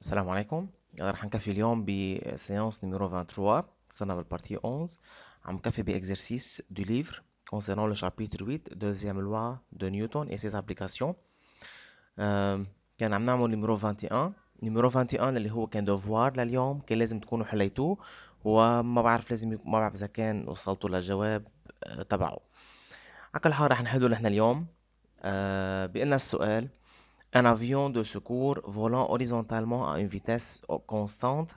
السلام عليكم. رح نكفي اليوم ب séance numéro 23 صرنا بال partie 11 عم نكفي ب exercices du livre concernant le chapitre 8 deuxième loi de Newton et ses applications. Euh, كان عم نعمل numéro 21 numéro 21 اللي هو كان devoir لليوم كان لازم تكونوا حليتوه وما بعرف لازم ما بعرف إذا كان وصلتوا للجواب آه، تبعه. على كل حال رح نحله نحن اليوم. آه، بيقلنا السؤال. Un avion de secours volant horizontalement à une vitesse constante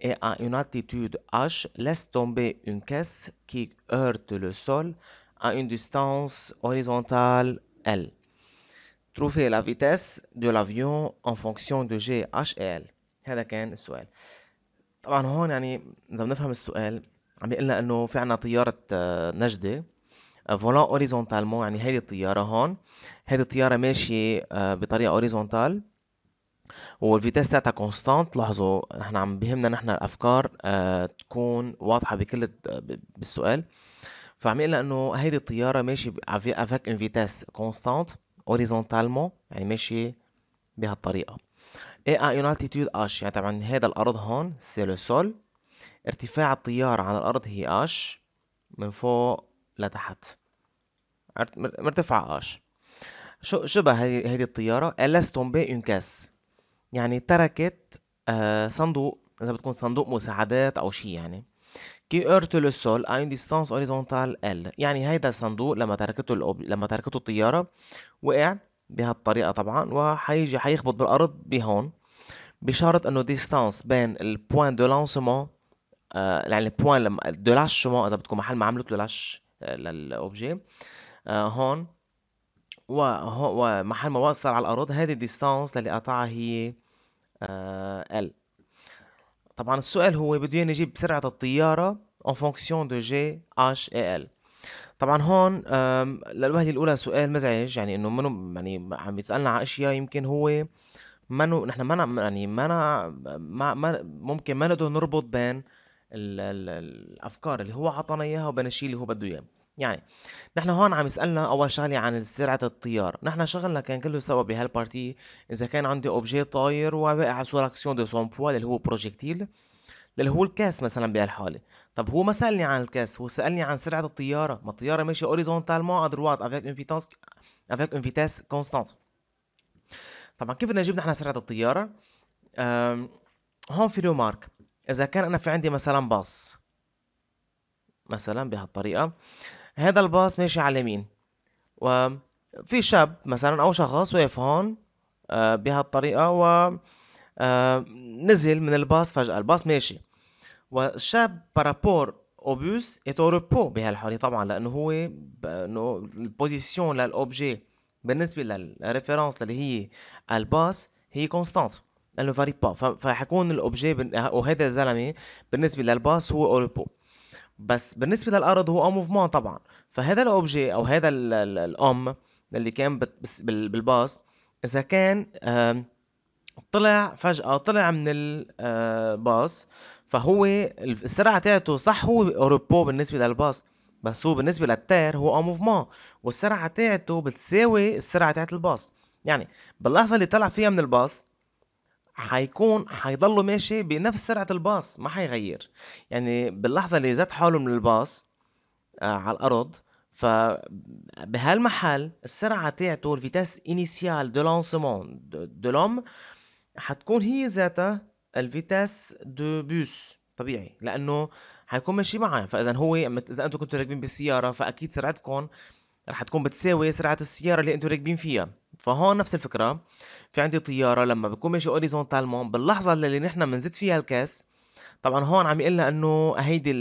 et à une altitude h laisse tomber une caisse qui heurte le sol à une distance horizontale L. Trouvez la vitesse de l'avion en fonction de G, H et L. هذا كان السؤال. طبعا هون يعني إذا بنفهم السؤال عم بيقول لنا إنه في عنا طيارة نجدة volant horizontalement يعني هيدي الطيارة هون. هيدي الطيارة ماشية آه، بطريقة horizontale وال vitesse تاعتها constante لاحظوا نحن عم بيهمنا نحن الأفكار آه، تكون واضحة بكل بالسؤال. فعم يقول إنه هيدي الطيارة ماشية avec une vitesse constante horizontalement يعني ماشية بهالطريقة et à une altitude H يعني طبعا هذا الأرض هون c'est le sol ارتفاع الطيارة عن الأرض هي H من فوق لتحت. مرتفعة H شو شبه هذه الطيارة. a laissé tomber une caisse يعني تركت آه صندوق. إذا بتكون صندوق مساعدات أو شيء يعني. qui heurte le sol à une distance horizontale L يعني هيدا الصندوق لما تركته ال ob... لما تركته الطيارة وقع بهالطريقة طبعا وحيجي حيخبط بالأرض بهون. بشرط إنه distance بين ال point de lancement يعني ال point لما de lâchement إذا بدكم محل ما عملت له لل objet آه، هون. ومحل ما وصل على الأرض. هذه ال distance اللي قطعها هي L آه، طبعا السؤال هو بده نجيب سرعة الطيارة en fonction de G, H et L. طبعا هون للوهلة الأولى سؤال مزعج يعني إنه منو يعني عم يسألنا على أشياء يمكن هو منو نحن ما يعني ما ما ما ممكن ما نقدر نربط بين ال ال الأفكار اللي هو عطانا إياها وبين الشيء اللي هو بده إياه. يعني نحن هون عم يسألنا أول شغلة عن سرعة الطيار نحن شغلنا كان كله سوا بهال partie إذا كان عندي objet طاير وواقع sous l'action de son poids اللي هو projectile اللي هو ال caisse مثلا بهالحالة. طب هو ما سألني عن ال caisse هو سألني عن سرعة الطيارة ما الطيارة ماشية horizontalement à droite avec une vitesse avec une vitesse constante طبعا كيف بدنا نجيب نحن سرعة الطيارة هون في remarque إذا كان أنا في عندي مثلا باص مثلا بهالطريقة. هذا الباص ماشي على اليمين. وفي شاب مثلا أو شخص واقف هون آه، بهالطريقة و آه، نزل من الباص فجأة. الباص ماشي. والشاب par rapport au bus est au بهالحالة طبعا لأنه هو إنه ال position لل objet بالنسبة لل référence اللي هي الباص هي constante لأنه varie pas فحيكون ال objet وهذا الزلمه بالنسبة للباص هو au repos بس بالنسبة للأرض هو en mouvement طبعا. فهذا ال objet أو هذا ال M اللي كان بالباص إذا كان طلع فجأة طلع من الباص فهو السرعة تاعته صح هو au repos بالنسبة للباص بس هو بالنسبة لل terre هو en mouvement والسرعة تاعته بتساوي السرعة تاعت الباص. يعني باللحظة اللي طلع فيها من الباص حيكون حيضل ماشي بنفس سرعة الباص ما حيغير. يعني باللحظة اللي زاد حاله من الباص آه على الأرض فبهالمحل السرعة تاعته ال vitesse initiale de lancement de l'homme حتكون هي ذاتها ال vitesse du bus طبيعي لأنه حيكون ماشي معه فإذا هو إذا أنتم كنتوا راكبين بالسيارة فأكيد سرعتكم رح تكون بتساوي سرعة السيارة اللي أنتوا راكبين فيها. فهون نفس الفكرة. في عندي طيارة لما بكون ماشي horizontalement باللحظة اللي نحن بنزيد فيها ال caisse طبعا هون عم يقول إنه هيدي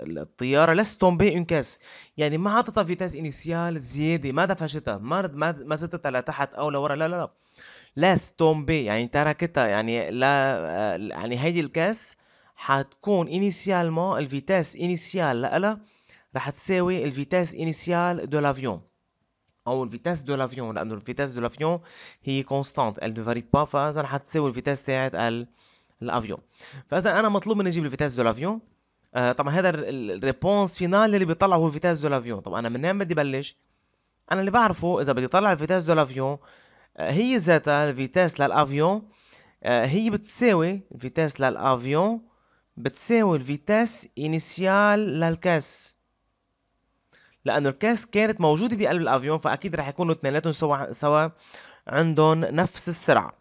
الطيارة laisse tomber une caisse يعني ما عطتها vitesse initiale زيادة ما دفشتها ما ما زدتها لتحت أو لورا لا لا لا. laisse tomber يعني تركتها يعني لا يعني هيدي ال caisse حتكون initialement ال vitesse initiale لها رح تساوي ال vitesse initiale de l'avion أو ال vitesse de l'avion لأنه ال vitesse de l'avion هي constante elle ne varie pas فإذا حتساوي ال vitesse تاعت ال avion فإذا أنا مطلوب مني أجيب ال vitesse de l'avion آه طبعا هذا ال réponse finale اللي بيطلع هو ال vitesse de l'avion طبعا أنا منين بدي بلش. أنا اللي بعرفه إذا بدي أطلع ال vitesse de l'avion آه هي ذاتها ال vitesse لل avion. آه، هي بتساوي ال vitesse لل avion بتساوي ال vitesse initiale لل caisse. لأنه ال caisse كانت موجودة بقلب ال avion فأكيد رح يكونوا اثنيناتهم سوا سوا عندهم نفس السرعه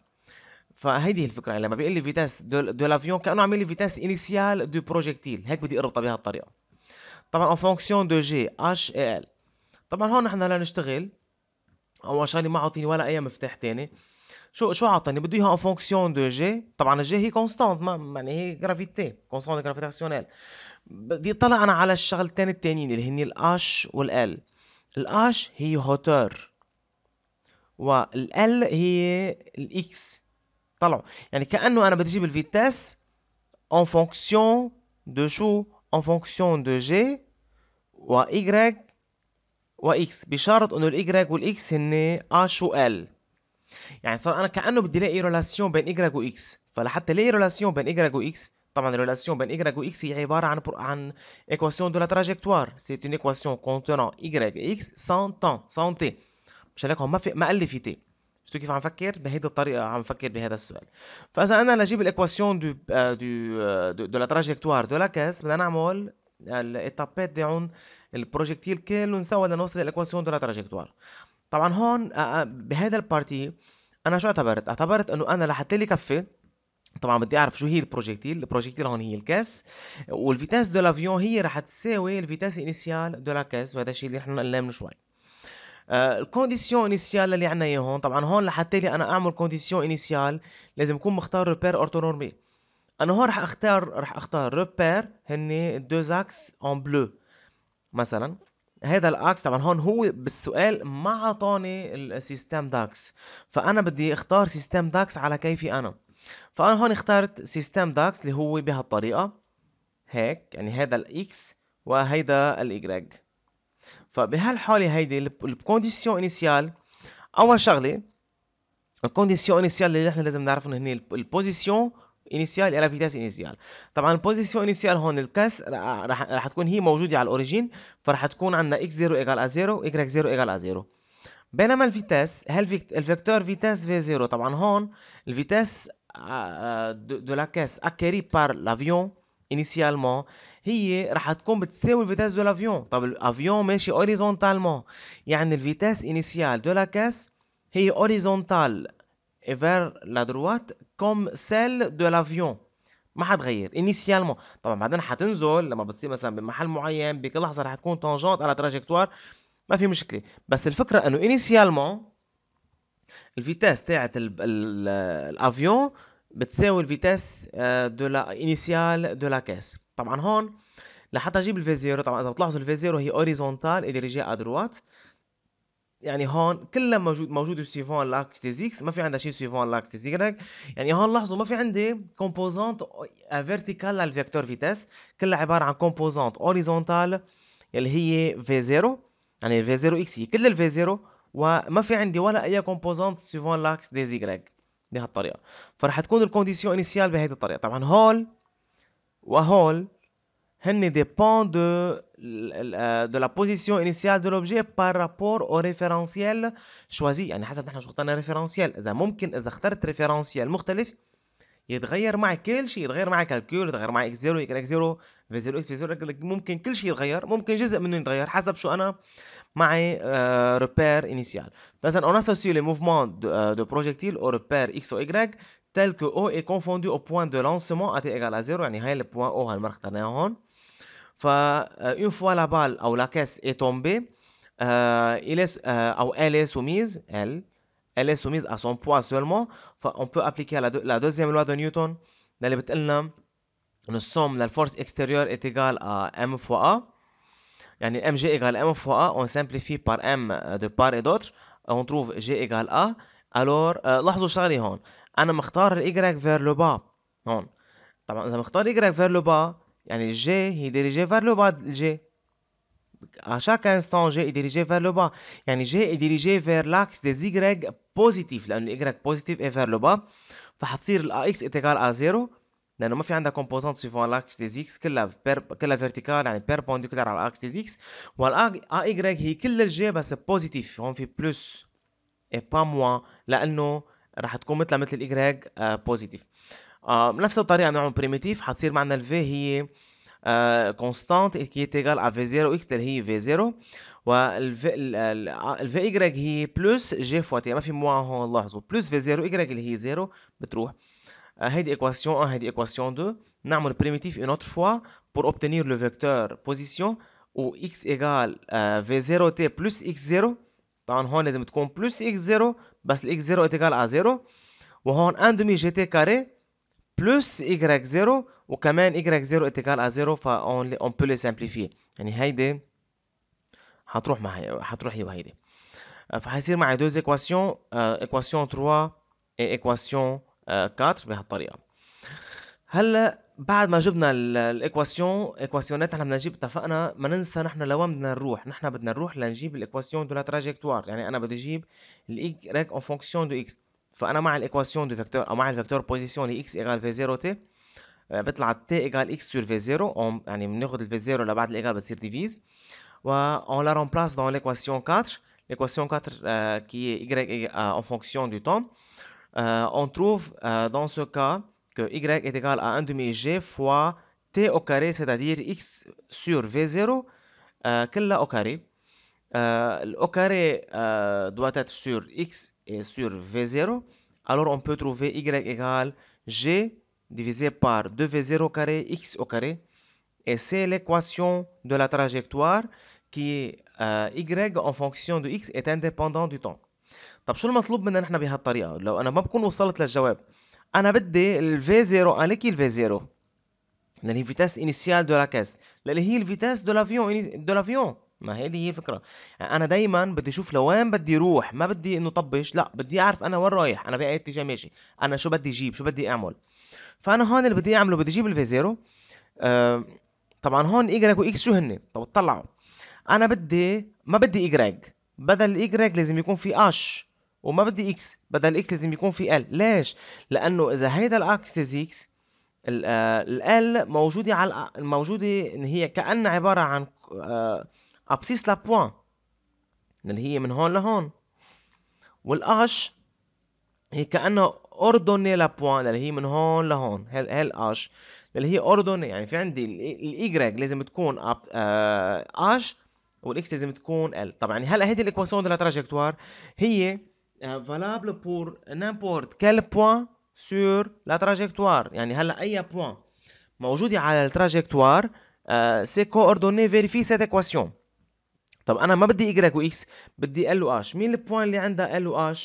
فهيدي هي الفكرة لما بيقول لي vitesse de, de l'avion كأنه عامل لي vitesse initiale du projectile هيك بدي اربطها بهالطريقه طبعا en fonction de g h et l طبعا هون نحن لنشتغل أول شغلة ما عاطيني ولا أي مفتاح تاني. شو شو عطاني بده إياها en fonction de g طبعا ال g هي constante ما يعني هي gravité constante gravitationnelle بدي اطلع أنا على الشغلتين التانيين اللي هن الآش والآل. الآش هي هوتور والآل هي الإكس. طلعوا. يعني كأنه أنا بدي أجيب ال vitesse en fonction de شو en fonction de g و y و x. بشرط إنه ال y وال x هن h و l يعني صار أنا كأنه بدي ألاقي relation بين y و x. فلحتى ألاقي relation بين y و x طبعا ال relation بين y و x هي عبارة عن عن équation de la trajectoire c'est une équation contenant y et x sans temps sans t مشان هيك ما في ما قال لي في t شفتوا كيف عم فكر؟ بهيدي الطريقة عم فكر بهذا السؤال. فاذا أنا لجيب ال équation de de de la trajectoire de la caisse بدنا نعمل ال étapes d'un projectile كلهن سوا لنوصل لل équation de la trajectoire طبعا هون بهذا ال partie أنا شو اعتبرت؟ اعتبرت إنه أنا لحتى لي كفي طبعا بدي أعرف شو هي ال projectile. ال projectile هون هي ال caisse. وال vitesse de l'avion هي رح تساوي ال vitesse initiale de la caisse وهذا الشيء اللي إحنا قلناه من شوي. ال condition initiale اللي عنا اياه هون طبعا هون لحتى لي أنا أعمل condition initiale لازم اكون مختار repère orthonormé أنا هون رح أختار رح أختار repère هون deux axes en bleu مثلا. هذا ال x طبعا هون هو بالسؤال ما عطاني ال système d'axes فأنا بدي أختار système d'axes على كيفي أنا. فأنا هون اخترت système d'axes اللي هو بهالطريقة. هيك يعني هذا الاكس وهيدا الايجريج فبهالحالة هيدي ال condition initiale أول شغلة ال condition initiale اللي نحن لازم نعرف إنه هي ال position initiale et la vitesse initiale طبعا ال position initiale هون ال caisse رح رح تكون هي موجودة على ال origine فرح تكون عندنا x 0 égale à 0 y 0 égale à 0 بينما ال vitesse هل ال vecteur vitesse v 0 طبعا هون ال vitesse de la caisse acquérie par l'avion initialement هي رح تكون بتساوي ال vitesse de l'avion طب ال avion ماشي horizontalement يعني ال vitesse initiale de la caisse هي horizontale vers la droite comme celle de l'avion. ما حتغير. initialement طبعا بعدين حتنزل لما بتصير مثلا بمحل معين بكل لحظة رح تكون tangente على trajectoire ما في مشكلة. بس الفكرة إنه initialement ال vitesse تاعت ال avion بتساوي ال vitesse de la initiale de la caisse طبعا هون لحتى أجيب ال v zéro طبعا إذا بتلاحظوا ال v zéro هي horizontale et dirigée à droite يعني هون كلها موجود موجود suivant l'axe des x ما في عندها شيء suivant l'axe des y يعني هون لاحظوا ما في عندي composante verticale لل vecteur vitesse كلها عبارة عن composante horizontale اللي هي v 0 يعني v 0 x هي كل ال v 0 وما في عندي ولا أي composante suivant l'axe des y بهالطريقة. فرح تكون ال condition initiale بهيدي الطريقة. طبعا هول وهول هن de, de la position initiale de l'objet par rapport au référentiel choisi. يعني حسب نحن شو اخترنا référentiel إذا ممكن إذا اخترت référentiel مختلف يتغير معي كل شيء. يتغير معي calcul يتغير معي x 0 x 0 v 0 x 0 ممكن كل شيء يتغير. ممكن جزء منه يتغير حسب شو أنا معي repère initial فاذا on associe les mouvements de, de projectile au repère x ou y tel que O est confondu au point de lancement à t égale à 0 يعني هاي البوان O هالمرة اخترناها هون فune fois la balle ou la caisse est tombée, euh, il est, euh, ou elle est soumise, elle, elle est soumise à son poids seulement, on peut appliquer la, la deuxième loi de Newton اللي بتقلنا une somme la force extérieure est égale à m fois a يعني mg égale m fois a on simplifie par m de part et d'autre on trouve g égale a alors لاحظوا شغلي هون. أنا مختار الايغريك فير لو با هون. طبعا إذا مختار ال y vers le bas يعني g هي dirigée vers le bas g à chaque instant g dirigée vers le bas. يعني g dirigée vers l'axe des y positif لأن y positif est vers le bas. فحتصير ال ax est égal à لأنه ما في عندها composante suivant l'axe des X كلها بير... كلها vertical يعني perpendicular على ال axe des x وال ay هي كل ال g بس positif هون في plus et pas moins لأنه رح تكون مثلها مثل ال y positif بنفس الطريقة بنعمل primitive حتصير معنا ال v هي constante qui égale à v0x اللي هي في 0 والفي الفي ايجريج هي plus g fois t ما في moins هون لاحظوا plus v0y اللي هي 0 بتروح هيدي ايكواسيون 1 هيدي ايكواسيون 2 نعمل بريميتيف اون اوتر فوا pour obtenir le vecteur position où x égale v0t plus x0 طبعا هون لازم تكون plus x0 بس ال x0 est égal à 0 وهون 1 demi gt carré plus y0 وكمان y0 est égal à 0 فاون on peut les simplifier يعني هيدي حتروح مع هي حتروح هي وهيدي فحيصير معي deux équations équation 3 et équation 4 بهالطريقه هلا بعد ما جبنا ال équation équation ات نحن بدنا نجيب اتفقنا ما ننسى نحن لوين بدنا نروح. نحن بدنا نروح لنجيب ال équation de la trajectoire. يعني أنا بدي أجيب ال y en fonction de x فأنا مع ال équation de vecteur أو مع ال vecteur position اللي x égale v0 t بيطلع t égale x sur v0 يعني بناخذ ال v0 لبعد ال égale بتصير divise و on la remplace dans l'équation 4 l'équation 4 euh, qui est y euh, en fonction du temps. euh, on trouve euh, dans ce cas que y est égal à 1 demi g fois t au carré, c'est-à-dire x sur v0 euh, كلها au carré. Euh, le au carré euh, doit être sur x et sur v0. Alors on peut trouver y égale g divisé par 2v0 au carré x au carré. Et c'est l'équation de la trajectoire qui est euh, y en fonction de x est indépendant du temps. طب شو المطلوب منا نحن بهالطريقة؟ لو أنا ما بكون وصلت للجواب. أنا بدي ال v0 أنا qui ال v0 اللي هي vitesse initiale de la caisse. اللي هي ال vitesse de l'avion de l'avion ما هذه هي الفكرة. أنا دايما بدي أشوف لوين بدي أروح ما بدي إنه طبش. لا بدي أعرف أنا وين رايح. أنا بأي اتجاه ماشي. أنا شو بدي أجيب؟ شو بدي أعمل؟ فأنا هون اللي بدي أعمله بدي أجيب ال v0 آه طبعا هون ايجريك وإكس شو هن طب اطلعوا. أنا بدي ما بدي ايجريك بدل الايجريك لازم يكون في آش. وما بدي x بدل x لازم يكون في l ليش؟ لأنه إذا هيدا ال axe x l موجودة على موجودة إن هي كأنها عبارة عن abscisse لا ال point اللي هي من هون لهون. والاش هي كأنها ordonnée لا ال point اللي هي من هون لهون. هي الاش اللي هي ordonnée يعني في عندي الايجريك لازم تكون اش والاكس لازم تكون ال طبعا هلأ هيدي ال équation de la trajectoire هي valable pour n'importe quel point sur la trajectoire. يعني هلا أي point موجودة على ال trajectoire ses coordonnées vérifient cette équation طب أنا ما بدي y و x بدي l و h. مين ال point اللي عندها l و h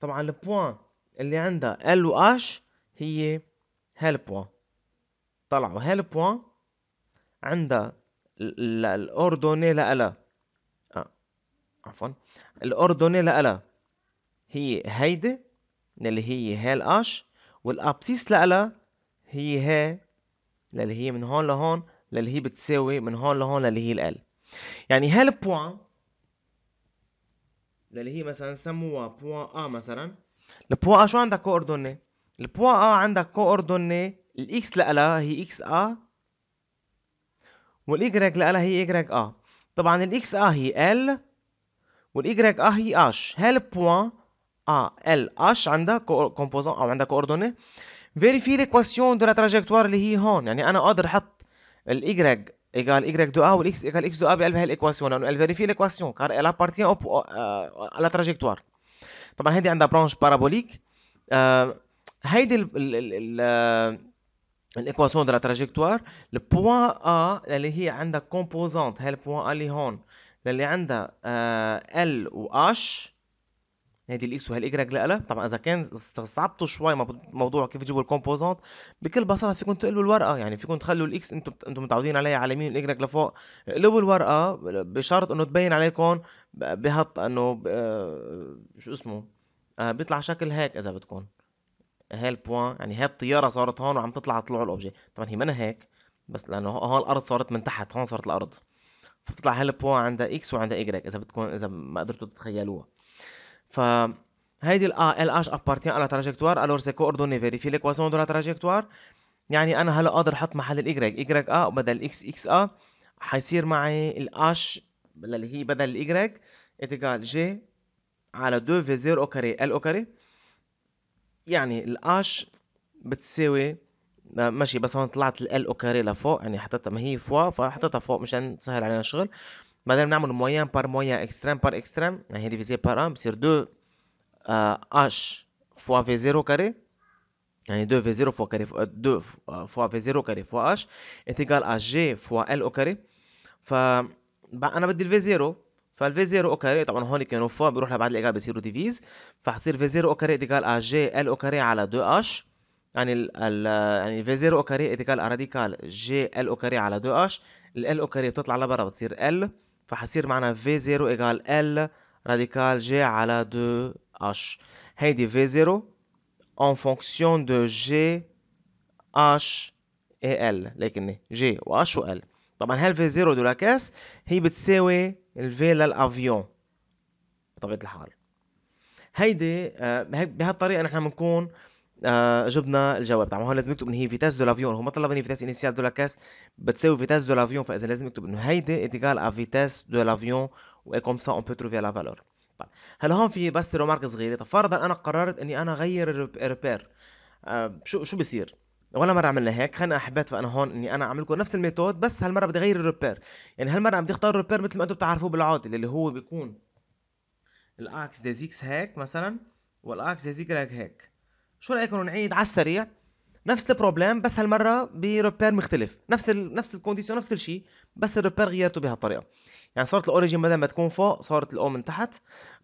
طبعا ال point اللي عندها l و h هي هال point طلعوا هال point عندها ال ordonnée لها. آه. عفوا. ال ordonnée لها. هي هيدي اللي هي هال h وال abscisse لها هي ها اللي هي من هون لهون اللي هي بتساوي من هون لهون اللي هي l يعني هال point اللي هي مثلا سموها point A مثلا. ال point A شو عندها coordonnées ال point A عندها coordonnées ال x لها هي إكس آ والايجريك لها هي ايجريك آ. طبعا الاكس آ هي ال والايجريك آ هي آش. هال point A, L, H عندها composantes أو عندها coordonnées vérifient l'équation de la trajectoire اللي هي هون يعني أنا قادر أحط ال y égale y de A وال x égale x de A بقلب هاي ال équation لأنه elle vérifie l'équation car elle appartient à la trajectoire طبعا هيدي عندها branche parabolique هيدي ال équation de la trajectoire ال point A اللي هي عندها composantes هاي ال point A اللي هون اللي عندها ال و اتش هذه الإكس وهالايجريك لها طبعا إذا كان استصعبتوا شوي موضوع كيف تجيبوا ال composantes بكل بساطة فيكم تقلبوا الورقة. يعني فيكم تخلوا ال x أنتم أنتم متعودين عليها على يمين والايجريك لفوق. اقلبوا الورقة بشرط إنه تبين عليكم بهط إنه شو اسمه؟ آه بيطلع شكل هيك إذا بدكم. هاي ال point يعني هاي الطيارة صارت هون وعم تطلع طلوع ال objet طبعا هي منها هيك بس لأنه هون الأرض صارت من تحت هون صارت الأرض. فبتطلع هاي ال point عندها x وعندها y إذا بدكم إذا ما قدرتوا تتخيلوها. ف هيدي ال elle appartient à la trajectoire alors ses coordonnées vérifient l'équation de la trajectoire يعني أنا هلا قادر أحط محل ال y yA وبدل x xA حيصير معي ال H اللي هي بدل ال y est égale g على 2 v0 au carré L au carré يعني الاش بتساوي ماشي بس هون طلعت l au carré لفوق يعني حطيتها ما هي fois فحطيتها فوق مشان تسهل علينا الشغل. بعدين بنعمل moyen par moyen extrême par extrême يعني divisé par 1 بصير 2 h fois v 0 carré يعني 2 v 0 fois carré 2 fois v 0 carré fois h égal à g fois l au carré ف أنا بدي ال v 0 فال v 0 au carré طبعا هون كانوا fois بيروح لبعد ال égal بصيروا divise فحصير v 0 au carré égale à g l au carré على 2 h يعني l يعني v 0 au carré égale à radical g l au carré على 2 h l au carré بتطلع لبرا بتصير l فحصير معنا v 0 égale l radical g على 2 h هيدي v 0 en fonction de G, H et L. لكن G و H و L. طبعا هال v 0 de la caisse هي بتساوي ال v لل avion بطبيعة الحال. هيدي آه بهالطريقة نحن بنكون آه جبنا الجواب. طبعا هون لازم نكتب انه هي vitesse de l'avion. هو ما طلبني vitesse initiale de la caisse بتساوي vitesse de l'avion فإذا لازم نكتب إنه هيدي est égale à vitesse de l'avion و comme ça on peut trouver la valeur طيب هلا هون في بس remarque صغيرة؟ فرضا أنا قررت إني أنا أغير ال repère آه شو شو بصير ولا مرة عملنا هيك. خلينا احبات فأنا هون إني أنا أعمل لكم نفس ال méthode بس هالمرة بدي أغير ال repère يعني هالمرة بدي أختار الريبير مثل ما أنتم بتعرفوه بالعادة اللي هو بيكون ال axe des x هيك مثلا وال axe des y هيك. شو رايكم نعيد على السريع؟ نفس ال problème بس هالمرة ب repère مختلف. نفس ال نفس ال condition نفس كل شيء بس ال repère غيرته بهالطريقة. يعني صارت ال origine بدل ما تكون فوق صارت ال o من تحت.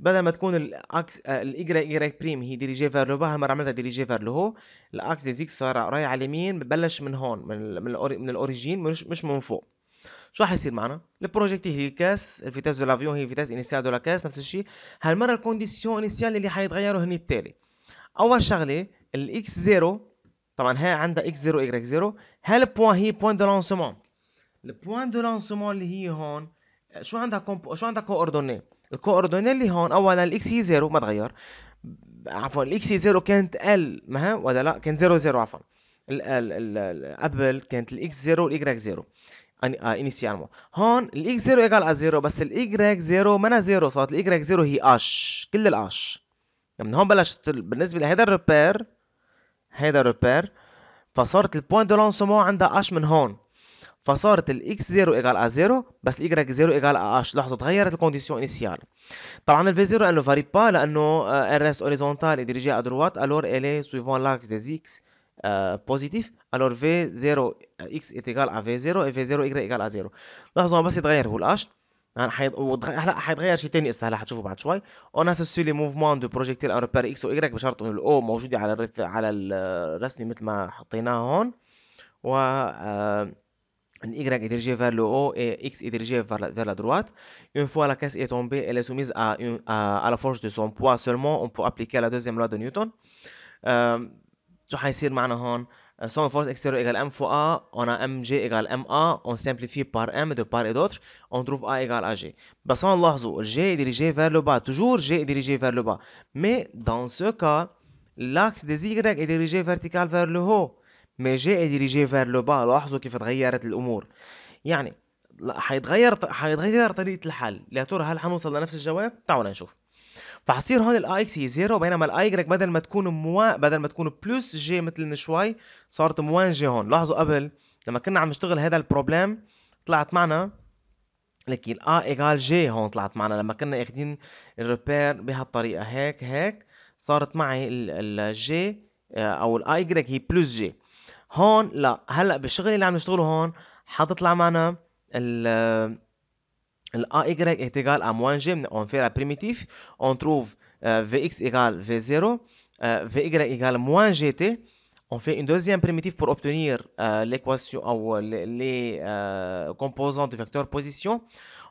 بدل ما تكون ال axe ال y y prime هي dirigé vers le bas هالمرة عملتها dirigé vers le haut ال axe des x صار رايح على اليمين ببلش من هون من من, من ال origine مش مش من فوق. شو راح يصير معنا؟ ال projectile هي ال caisse ال vitesse de l'avion هي ال vitesse initiale de la caisse نفس الشيء. هالمرة ال conditions initiales اللي حيتغيروا هن التالي. أول شغلة ال x 0 طبعا هي عندها x 0 y 0 هال point هي point de lancement ال point de lancement اللي هي هون شو عندها comp... شو عندها coordonnées ال coordonnées اللي هون اولا ال x هي 0 ما تغير. عفوا ال x هي 0 كانت ال ما ولا لا؟ كانت 0 0 عفوا. ال ال قبل كانت ال x 0 وال y 0 initialement هون الاكس 0 ايجال ا 0 بس ال y 0 مانا 0 صارت الاي 0 هي اش كل الاش من هون بلشت بالنسبة لهذا ال repère هذا ال repère فصارت ال point de lancement عندها h من هون. فصارت الاكس 0 إيجال ا 0 بس الاي 0 إيجال ا اش لاحظوا تغيرت ال conditions initiales طبعا ال v 0 elle ne varie pas لأنه horizontale et dirigée à droite. Alors elle est suivant l'axe des x euh, positif. Alors v0 x est égal à v0 et v0 y égal à 0 لاحظوا بس يتغير هو الاش هلا حي... وضغ... حيتغير شيء ثاني هسه هلا حتشوفوا بعد شوي. on associe le mouvement de projectile un repère x y بشرط إنه ال o موجودة على الرف... على الرسمه مثل ما حطيناها هون. و آه، un y est dirigé vers le haut et x est dirigé vers vers la droite. une fois la caisse est tombée elle a soumise à à la force de son poids seulement on peut appliquer la deuxième loi de Newton تو حيصير معنا هون؟ De force extérieure égale M fois A, on a MG égale MA, on simplifie par M de part et d'autre, on trouve A égale à G. بس هون لاحظوا G est dirigé vers le bas, toujours G est dirigé vers le bas. Mais dans ce cas, l'axe des Y est dirigé vertical vers le haut. ما جاء dirigé vers le bas لاحظوا كيف تغيرت الأمور يعني حيتغير حيتغير طريقه الحل يا ترى هل حنوصل لنفس الجواب تعالوا نشوف فحصير هون ال a x هي zéro بينما ال a y بدل ما تكون moins بدل ما تكون plus g مثل من شوي صارت moins g هون. لاحظوا قبل لما كنا عم نشتغل هذا ال problème طلعت معنا لك الا إيجال جي هون طلعت معنا لما كنا اخذين ال repère بهالطريقة. هيك هيك صارت معي ال g آه، أو ال a y هي plus g. هون لا هلأ بالشغل اللي عم نشتغله هون حتطلع معنا ال Le AY est égal à moins g, on fait la primitive, on trouve euh, Vx égale V0, euh, Vy égale moins gt, on fait une deuxième primitive pour obtenir euh, l'équation ou euh, les, les euh, composants du vecteur position.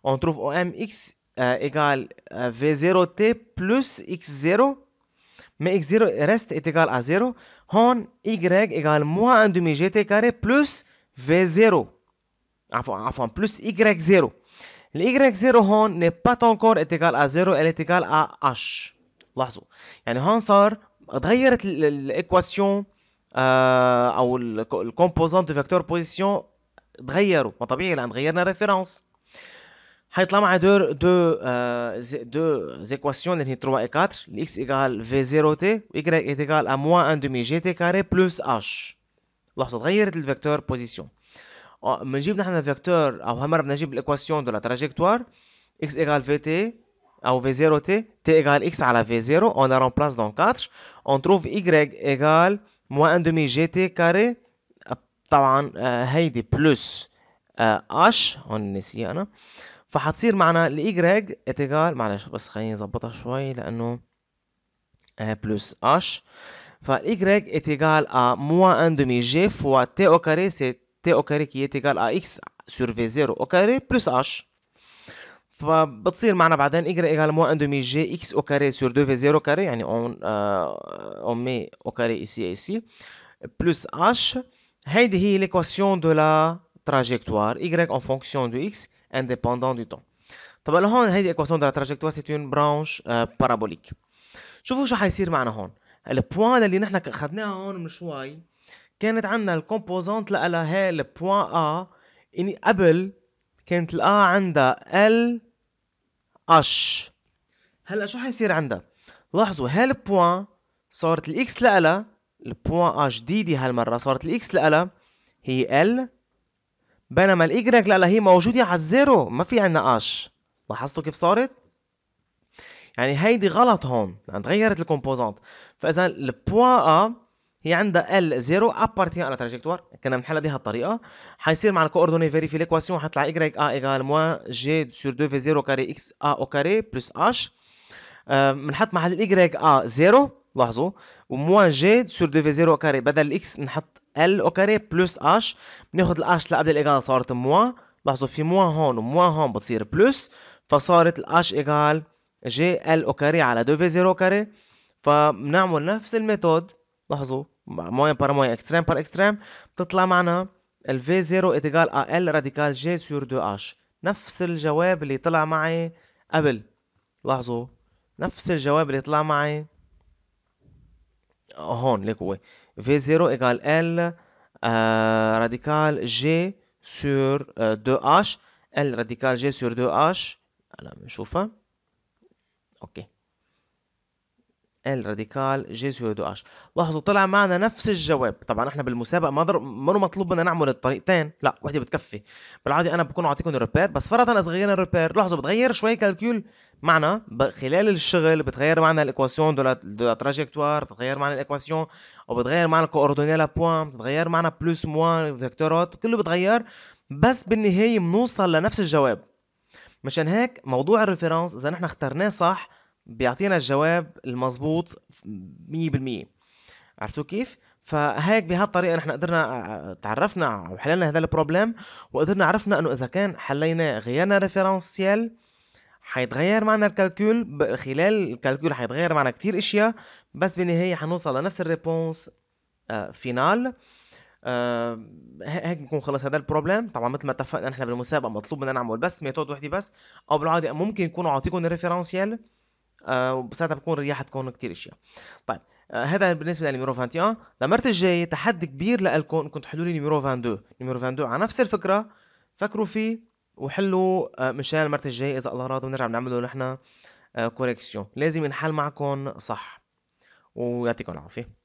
On trouve OMX euh, égale euh, V0t plus x0, mais x0 reste est égal à 0. On y égale moins 1 demi gt carré plus V0, enfin plus y0. ال y0 هون n'est pas encore est égal à 0 elle est égal à h. لاحظوا. يعني هون صار تغيرت ال équation آه أو ال composantes de vecteur position تغيروا. ما طبيعي لأن غيرنا référence حيطلع معي deux deux deux équations اللي هي 3 et 4 x égale v0t y est égal à moins 1 demi gt carré plus h. لاحظوا تغيرت ال vecteur position بنجيب نحن الفيكتور أو هالمره بدنا نجيب ال équation de la trajectoire x égale vt ou v0t t égale x على v0 on la remplace dans 4 on trouve y égale moins 1 demi gt carré. طبعا هيدي plus h. هون نسيها أنا فحتصير معنا ال y est égal معلش بس خليني نظبطها شوي لأنه plus h فال y est égal à moins un demi g fois t au carré c'est t au carré qui est égal à x sur v 0 au carré plus h فبتصير معنا بعدين égale moins 1 demi g x au carré sur 2 v 0 carré يعني on, euh, on met au carré ici et ici plus h. هيدي هي l'équation de la trajectoire y en fonction de x indépendant du temps. طبعا لهون هيدي équation de la trajectoire c'est une branche parabolique شوفوا شو حيصير معنا هون ال point اللي نحن اخذناها هون من شوي كانت عندنا ال composante لها هي ال point A اني قبل كانت ال A عندها ال H. هلأ شو حيصير عندها؟ لاحظوا هال point صارت ال x لها ال point A جديده هالمرة صارت ال x لها هي L بينما الايجريك لا لا هي موجودة على ال zéro ما في عنا H. لاحظتوا كيف صارت؟ يعني هيدي غلط هون يعني تغيرت ال composante. فإذا ال point A هي عندها L 0 appartient à la trajectoire كنا بنحلها بهالطريقه حيصير معنا coordonnées vérifient l'équation حطلع y a ايغال موان جي سور 2 في 0 كاري إكس ا أو كاري بلس اش بنحط محل ال yA 0 لاحظوا. و moins g sur 2 V0 carré بدل ال x بنحط L au carré plus H بناخد ال H لقبل ال égale صارت moins لاحظوا في moins هون و moins هون بتصير plus فصارت ال H égale g L au carré على 2 V0 carré فبنعمل نفس ال méthode. لاحظوا moyen par moyen extrême par extrême بتطلع معنا ال V0 égale euh L radical g sur 2H نفس الجواب اللي طلع معي قبل. لاحظوا؟ نفس الجواب اللي طلع معي هون ليك هو. V0 égale L euh, radical G sur euh, 2H L radical G sur 2H هلا بنشوفها. أوكي. L radical g sur deux H. لاحظوا طلع معنا نفس الجواب. طبعا إحنا بالمسابقة ما در... ما مطلوب منا نعمل الطريقتين. لا وحدة بتكفي. بالعادة أنا بكون أعطيكم ال repère بس فرضا اذا غيرنا ال repère. لاحظوا بتغير شوي calcul معنا. خلال الشغل بتغير معنا ال équation de la trajectoire بتغير معنا ال équation وبتغير معنا ال coordonnées لل point بتغير معنا plus moins vecteur ات كله بتغير. بس بالنهاية بنوصل لنفس الجواب. مشان هيك موضوع ال référence إذا نحن اخترناه صح بيعطينا الجواب المضبوط 100% عرفتوا كيف؟ فهيك بهالطريقة نحن قدرنا تعرفنا وحللنا هذا ال problème وقدرنا عرفنا إنه إذا كان حلينا غيرنا référentiel حيتغير معنا ال calcul خلال ال calcul حيتغير معنا كتير إشياء بس بالنهاية حنوصل لنفس ال réponse finale. آه هيك بكون خلص هذا ال problème طبعا مثل ما اتفقنا نحن بالمسابقة مطلوب مننا نعمل بس méthode وحدة بس أو بالعادة ممكن يكونوا عاطيكم ال référentiel. آه وساعتها بكون ريحتكون كتير أشياء. طيب آه هذا بالنسبة لل numéro 21 للمرة الجاي تحدي كبير لكم انكم تحلوا لي numéro 22 numéro 22 على نفس الفكرة. فكروا فيه وحلوا آه مشان المرت الجاي إذا الله راضي بنرجع بنعمله نحن آه correction لازم ينحل معكم صح. ويعطيكم العافية.